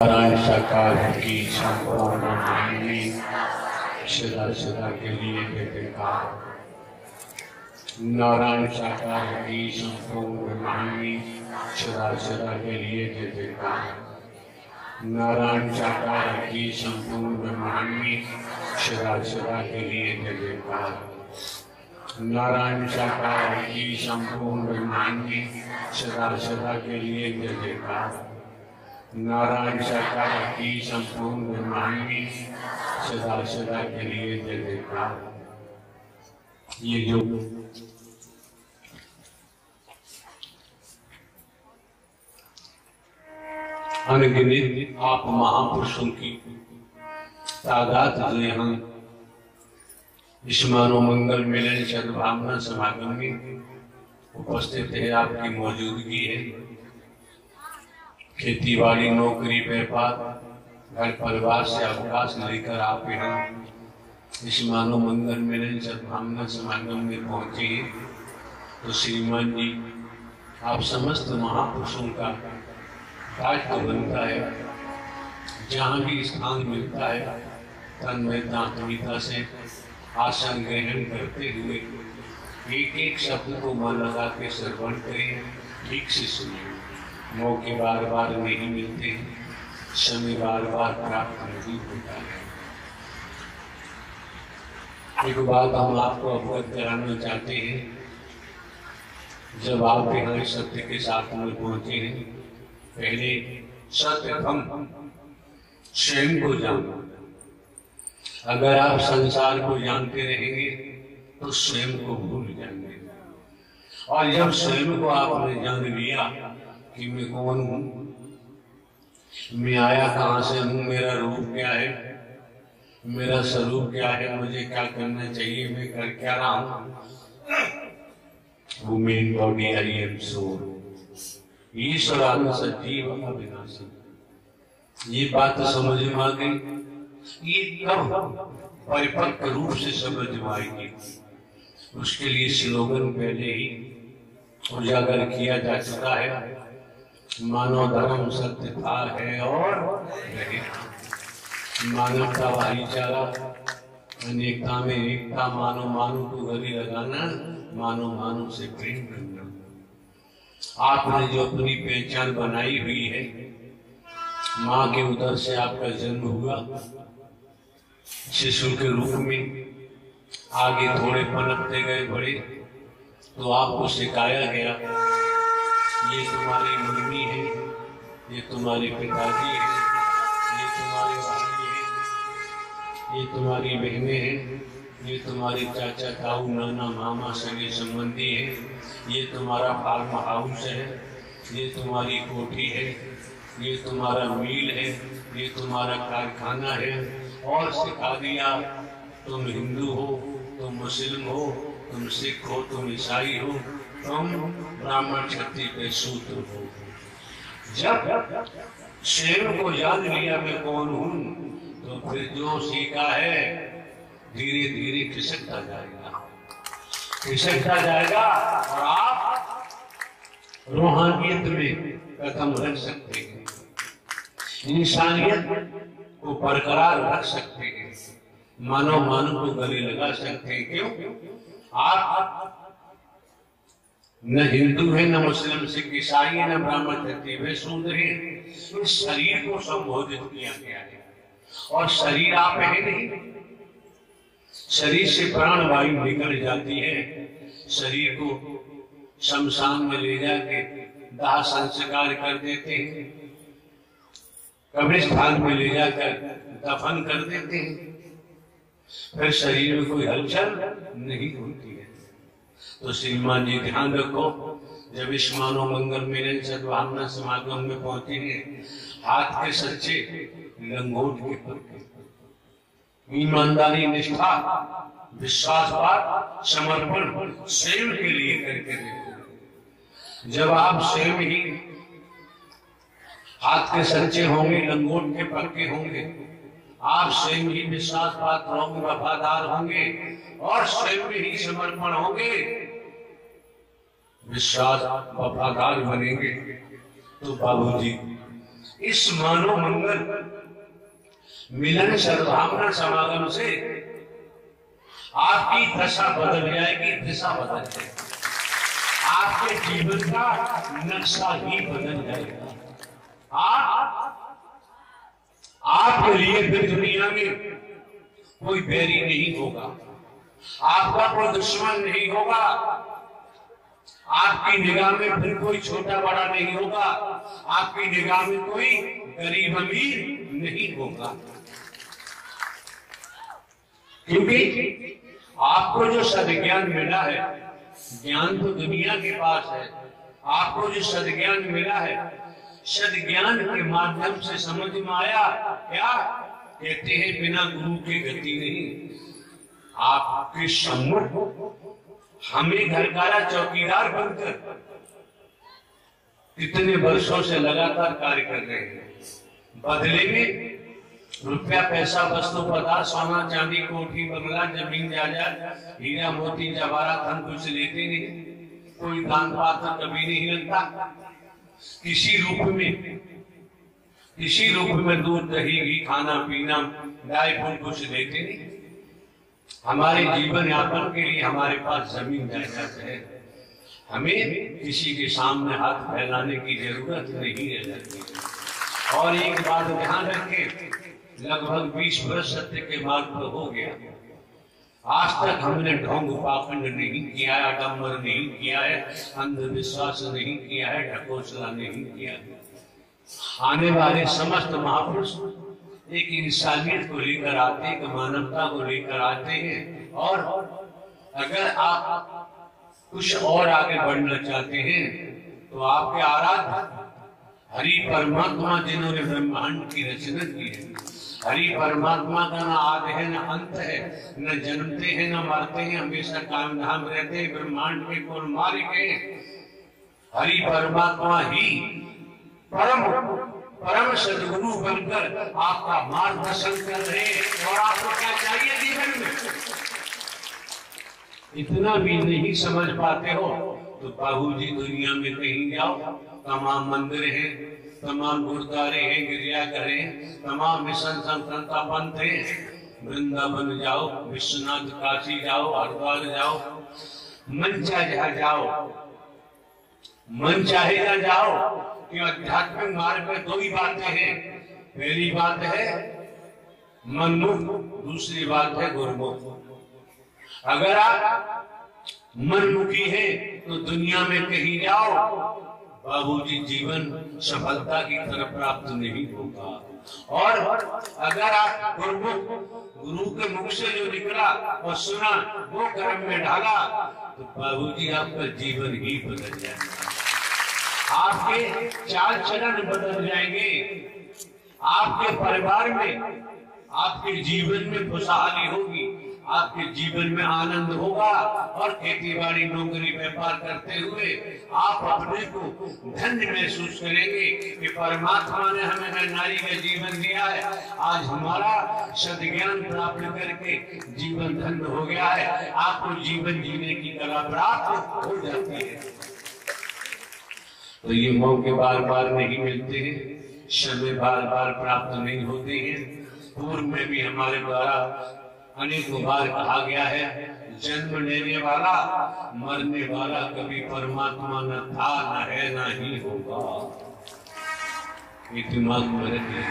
नारायण सरकार की संपूर्ण सदा सदा के लिए का नारायण सरकार की संपूर्ण सदा सदा के लिए नारायण सरकार की संपूर्ण सदा सदा के लिए नारायण सरकार की संपूर्ण सदा सदा के लिए का नारायण संपूर्ण मानवी सदा सदा के लिए ये जो अनगिनित आप महापुरुषों की तादाद जो हम इस मानव मंगल मिलन सद्भावना समागम में उपस्थित है, आपकी मौजूदगी है। खेती बाड़ी नौकरी व्यापार घर परिवार से अवकाश लेकर आप यहाँ इस मानव मंगल मिलन सद्भावना समागम में पहुँचे तो श्रीमान जी, आप समस्त महापुरुषों का दायित्व बनता है, जहाँ भी स्थान मिलता है, तन तन्मयता आत्मीयता से आसन ग्रहण करते हुए एक एक शब्द को मन लगा के श्रवण करें, ठीक से सुनिए। मौके बार बार नहीं मिलते समय बार बार प्राप्त नहीं होता है। एक बात हम आपको अवगत कराना चाहते हैं। जब आप यहाँ सत्य के साथ में पहुँचे हैं, पहले सत्य हम स्वयं को जानो अगर आप संसार को जानते रहेंगे तो स्वयं को भूल जाएँगे। और जब स्वयं को आपने जान लिया कि मैं कौन हूँ मैं आया कहाँ से? हूँ, मेरा रूप क्या है? मेरा स्वरूप क्या है? मुझे क्या करना चाहिए? मैं कर क्या रहा हूँ? वो main body I am soul ईश्वर सजीव अविनाशी ये बात समझ में आ गई। ये कब परिपक्व रूप से समझ में आएगी उसके लिए स्लोगन पहले ही उजागर किया जा चुका है। मानव धर्म सत्य था है और मानवता भाईचारा, अनेकता में एकता, मानो मानो को गली लगाना, मानो मानो से प्रेम करना। आपने जो अपनी पहचान बनाई हुई है, माँ के उदर से आपका जन्म हुआ। शिशु के रूप में आगे थोड़े पनपते गए बड़े तो आपको सिखाया गया ये तुम्हारी मम्मी है, ये तुम्हारे पिताजी है, ये तुम्हारे भाई है, ये तुम्हारी बहनें हैं, ये तुम्हारे चाचा, ताऊ, नाना, मामा, सगे संबंधी है, ये तुम्हारा फार्म हाउस है, ये तुम्हारी कोठी है, ये तुम्हारा मील है, ये तुम्हारा कारखाना है, और सिखा दिया तुम हिंदू हो, तुम मुस्लिम हो, तुम सिख हो, तुम ईसाई हो तुम ब्राह्मण क्षत्रिय पे सूत्र हो। जब शेर को याद लिया मैं कौन हूँ तो फिर जो सीखा है धीरे धीरे खिसकता जाएगा। खिसकता जाएगा और आप रूहानियत में कदम रख सकते हैं। इंसानियत को बरकरार रख सकते हैं। मानव मानव को गले लगा सकते हैं। क्यों? आप न हिंदू है, न मुस्लिम, सिख, ईसाई है न ब्राह्मण क्षत्रिय वे शूद्र है। इस शरीर को संबोधित किया गया है। और शरीर आप है नहीं। शरीर से प्राण वायु निकल जाती है। शरीर को शमशान में ले जाके दाह संस्कार कर देते हैं। कब्रिस्तान में ले जाकर दफन कर देते हैं। फिर शरीर में कोई हलचल नहीं होती है। तो श्रीमान जी ध्यान रखो। जब इस मानव मंगल मिलन सद्भावना समागम में पहुँचे हैं हाथ के सच्चे लंगोट के पक्के ईमानदारी, निष्ठा विश्वासपात समर्पण, स्वयं के लिए करके देखो। जब आप स्वयं ही हाथ के सच्चे होंगे, लंगोट के पक्के होंगे, आप स्वयं ही विश्वास पात्र होंगे वफादार होंगे और स्वयं ही समर्पण होंगे विश्वास वफादार बनेंगे। तो बाबूजी, इस मानव मंगल मिलन सद्भावना समागम से आपकी दशा बदल जाएगी, दिशा बदल जाएगी। आपके जीवन का नक्शा ही बदल जाएगा। आप, आपके लिए फिर दुनिया में कोई बैरी नहीं होगा। आपका कोई दुश्मन नहीं होगा। आपकी निगाह में फिर कोई छोटा बड़ा नहीं होगा। आपकी निगाह में कोई गरीब अमीर नहीं होगा। क्योंकि आपको जो सदज्ञान मिला है, ज्ञान तो दुनिया के पास है। आपको जो सदज्ञान मिला है, सदज्ञान के माध्यम से समझ में आया, क्या? कहते हैं, बिना गुरु के गति नहीं। आपके सम्मुख हमें घरकारा चौकीदार बनकर इतने वर्षों से लगातार कार्य कर रहे हैं। बदले में रुपया पैसा वस्तु पदार्थ, सोना, चांदी, कोठी, बंगला, ज़मीन, जायदाद, हीरा, मोती जवाहरात हम कुछ लेते नहीं। कोई दान पात्र कभी नहीं लगता किसी रूप में किसी रूप में दूध, दही, घी, खाना, पीना, गाय फूल कुछ लेते नहीं। हमारे जीवन यापन के लिए हमारे पास ज़मीन जायदाद है। हमें किसी के सामने हाथ फैलाने की ज़रूरत नहीं है। और एक बात ध्यान रखें, लगभग 20 वर्ष सत्य के मार्ग पर हो गया। आज तक हमने ढोंग पाखंड नहीं किया है आडम्बर नहीं किया है अंधविश्वास नहीं किया है ढकोसला नहीं किया। है आने वाले समस्त महापुरुष एक इंसानियत को लेकर आते हैं, एक मानवता को लेकर आते हैं। और अगर आप कुछ और आगे बढ़ना चाहते हैं तो आपके आराध्य हरि परमात्मा जिन्होंने ब्रह्मांड की रचना की है। हरि परमात्मा का ना आद है, ना अंत है, न जन्मते हैं, न मरते हैं, हमेशा काम धाम रहते हैं, ब्रह्मांड के कुल मालिक है। हरि परमात्मा ही परम परम सदगुरु बनकर आपका मार्गदर्शन कर रहे और आपको क्या चाहिए जीवन में? इतना भी नहीं समझ पाते हो तो बाबू जी दुनिया में कहीं जाओ। तमाम मंदिर हैं, तमाम गुरुद्वारे हैं, गिरजाघर हैं, तमाम मिशन संस्था पंथ है। वृंदावन जाओ, विश्वनाथ काशी जाओ, हरिद्वार जाओ मन चाहे जहाँ जाओ मन चाहे ना जाओ कि आध्यात्मिक मार्ग में दो ही बातें हैं। पहली बात है मनमुख दूसरी बात है गुरमुख। अगर आप मनमुखी है तो दुनिया में कहीं जाओ, बाबूजी जीवन सफलता की तरफ़ प्राप्त नहीं होगा। और अगर आप गुरुमुख, गुरु के मुख से जो निकला और सुना, वो कर्म में ढाला तो बाबूजी आपका जीवन ही बदल जाएगा। आपके चाल चलन बदल जाएँगे। आपके परिवार में, आपके जीवन में खुशहाली होगी, आपके जीवन में आनंद होगा और खेती बाड़ी नौकरी, व्यापार करते हुए आप अपने को धन्य महसूस करेंगे कि परमात्मा ने हमें नारी का जीवन दिया है। आज हमारा सदज्ञान प्राप्त करके जीवन धन्य हो गया है। आपको जीवन जीने की कला प्राप्त हो जाती है। तो ये मौके बार बार नहीं मिलते हैं समय बार बार प्राप्त नहीं होते हैं। पूर्व में भी हमारे द्वारा अनेक बार कहा गया है, जन्म लेने वाला, मरने वाला कभी परमात्मा न था, न है, न ही होगा। में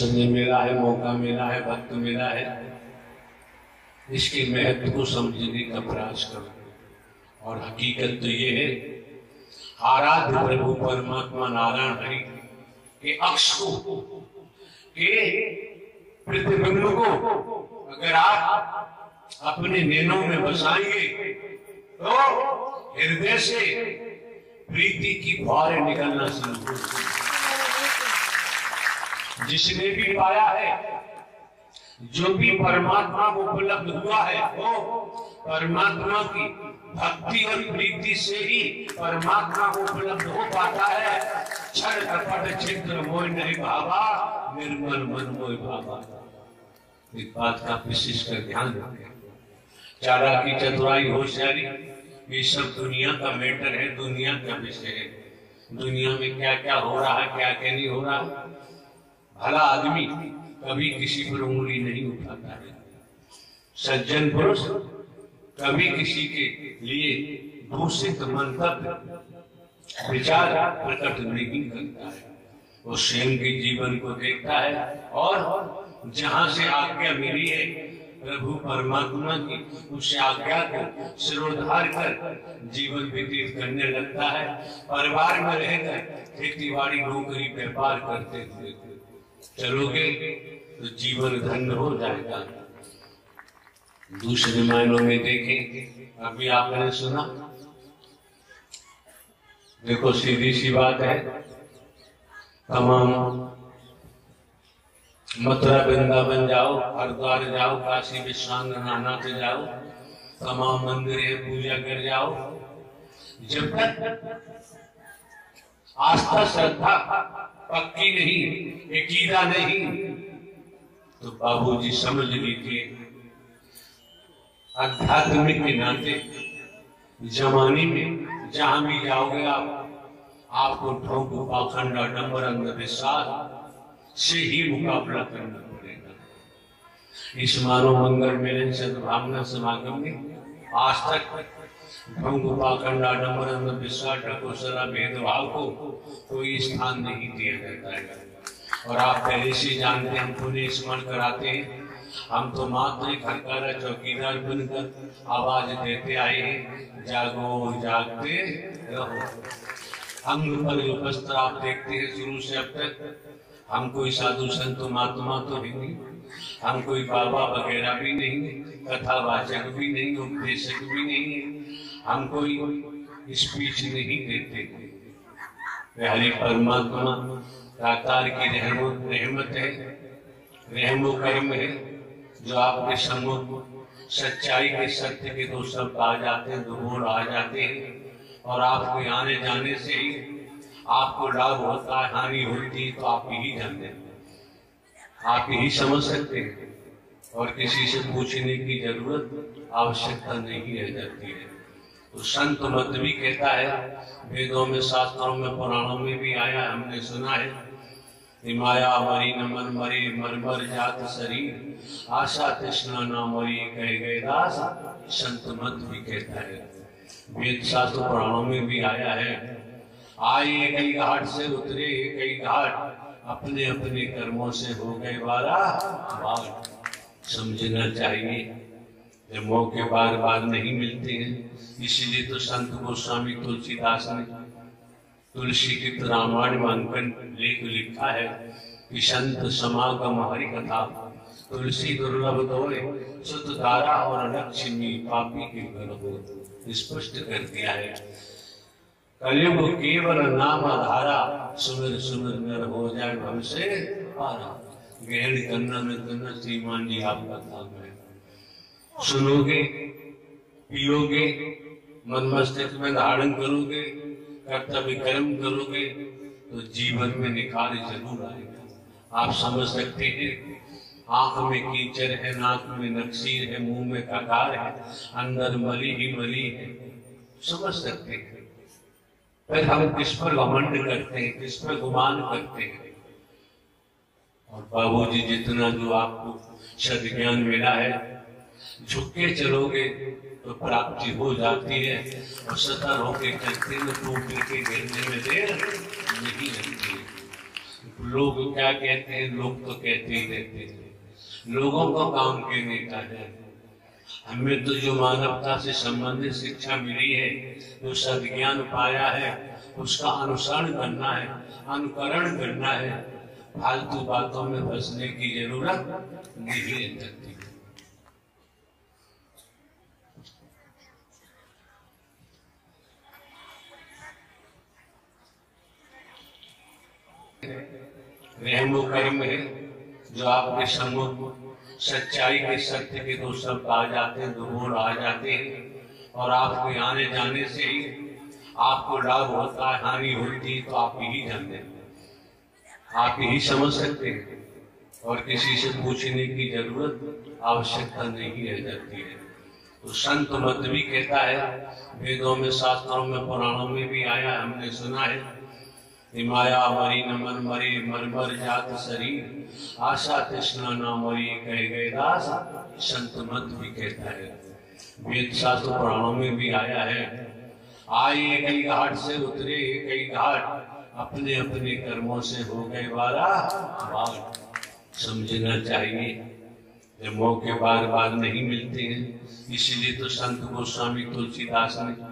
समय मिला है, मौका मिला है, वक्त मिला है। इसके महत्व को समझने का प्रयास करो। और हकीकत तो ये है, आराध्य प्रभु परमात्मा नारायण हरि के अक्ष को, के प्रतिबिंब को अगर आप अपने नैनों में बसाएँगे तो हृदय से प्रीति की फुहारें निकलना शुरू हो। जिसने भी पाया है, जो भी परमात्मा को उपलब्ध हुआ है, वो परमात्मा की भक्ति और प्रीति से ही परमात्मा को उपलब्ध हो पाता है। क्षण कपट चित्र मोह भावा निर्मल मन मोह भावा इस बात का विशेष कर ध्यान रखें। चारा की चतुराई होशियारी ये सब दुनिया का मैटर है, दुनिया का विषय है। दुनिया में क्या क्या हो रहा है क्या क्या नहीं हो रहा भला आदमी कभी किसी पर उंगली नहीं उठाता है। सज्जन पुरुष कभी किसी के लिए दूषित मंतव्य विचार प्रकट नहीं करता है। वो स्वयं के जीवन को देखता है और जहाँ से आज्ञा मिली है, प्रभु परमात्मा की, उस आज्ञा को सिरोधार कर, जीवन व्यतीत करने लगता है। परिवार में रहकर खेती बाड़ी नौकरी, व्यापार करते हुए। चलोगे तो जीवन धन्य हो जाएगा। दूसरे मायनों में देखें, अभी आपने सुना? देखो, सीधी सी बात है, तमाम मथुरा, वृंदावन जाओ, हरिद्वार जाओ, काशी विश्वांग नाथ जाओ, तमाम मंदिर पूजा कर जाओ। जब तक आस्था श्रद्धा पक्की नहीं यकीदा नहीं। तो बाबूजी समझ लीजिए, आध्यात्मिक के नाते जमाने में जहाँ भी जाओगे आप, आपको ठोक पाखंड डंबर अंधविश्वास से ही मुकाबला करना पड़ेगा। इस मानव मंगल मिलन सद्भावना समागम में आज तक ढकोसरा भेदभाव को कोई स्थान नहीं दिया जाता है। और आप पहले से जानते हैं स्मरण कराते हैं। हम तो मात्र चौकीदार बनकर आवाज़ देते आए हैं, जागो, जागते रहो। अंग वस्त्र आप देखते हैं शुरू से अब तक। हम कोई साधु संत, महात्मा तो है नहीं। हम कोई बाबा वगैरह भी नहीं कथावाचक भी नहीं, उपदेशक भी नहीं। हम कोई स्पीच नहीं देते। हरि परमात्मा, साकार की रहमत रहमत है। रहमो कर्म है, जो आपके सम्मुख सच्चाई के सत्य के दो शब्द आ जाते हैं, दो बोल आ जाते हैं। और आपके आने जाने से ही आपको लाभ होता है, हानि होती है तो आप यही जानते हैं। आप यही समझ सकते हैं। और किसी से पूछने की ज़रूरत, आवश्यकता नहीं रह जाती है। संत मत भी कहता है, वेदों में, शास्त्रों में, पुराणों में भी आया, हमने सुना है। माया मरी न मन मरी, मर मर जात शरीर। आशा तृष्णा न मरी, कह गए दास। संत मत भी कहता है। वेद, शास्त्र, पुराणों में भी आया है। आए कई घाट से उतरे, कई घाट अपने अपने कर्मों से हो गए वाला। समझना चाहिए। जब मौके बार बार नहीं मिलते हैं। इसीलिए तो संत गोस्वामी तुलसीदास ने तुलसी की रामायण में अंकन लेख लिखा है कि संत समागम हरि कथा तुलसी दुर्लभ दौरे सुत धारा और लक्ष्मी पापी के घर हो, स्पष्ट कर दिया है। कलयुग केवल नाम धारा, सुमिर सुमिर नर हो जाए हमसे पारा। गहन करना में करना श्रीमान जी आपका है सुनोगे, पियोगे मन मस्तिष्क में धारण करोगे कर्तव्य कर्म करोगे तो जीवन में निखार ज़रूर आएगा। आप समझ सकते हैं, आँख में कीचड़ है, नाक में नक्सीर है, मुँह में ककार है, अंदर मली ही मली है। समझ सकते हैं। फिर हम किस पर घमंड करते हैं, किस पर गुमान करते हैं? और बाबूजी, जितना जो आपको सद ज्ञान मिला है झुक के चलोगे तो प्राप्ति हो जाती है और सतर होकर चलते में टूट के गिरने में देर नहीं लगती लोग क्या कहते हैं? लोग तो कहते ही रहते हैं। लोगों को काम के नेता है। हमें तो जो मानवता से संबंधित शिक्षा मिली है, जो सदज्ञान पाया है, उसका अनुसरण करना है, अनुकरण करना है, फालतू बातों में फंसने की ज़रूरत नहीं है। रहमो कर्म है जो आपके सम्मुख सच्चाई के सत्य के दो शब्द आ जाते हैं, दो बोल आ जाते हैं और आपके आने जाने से ही आपको लाभ होता है, हानि होती है तो आप यही जानते हैं। आप यही समझ सकते हैं और किसी से पूछने की ज़रूरत, आवश्यकता नहीं रह जाती है। तो संत मत भी कहता है, वेदों में, शास्त्रों में, पुराणों में भी आया, हमने सुना है। माया मरी न मन मरी मन मर जात शरीर। आशा तृष्णा न मरी कह गए दास। संत मत भी कहता है। वेद शास्त्र पुराणों में भी आया है। आए कई घाट से उतरे कई घाट। अपने अपने कर्मों से हो गए वाला बार समझना चाहिए। ये मौके बार बार नहीं मिलते हैं, इसीलिए तो संत गोस्वामी तुलसीदास ने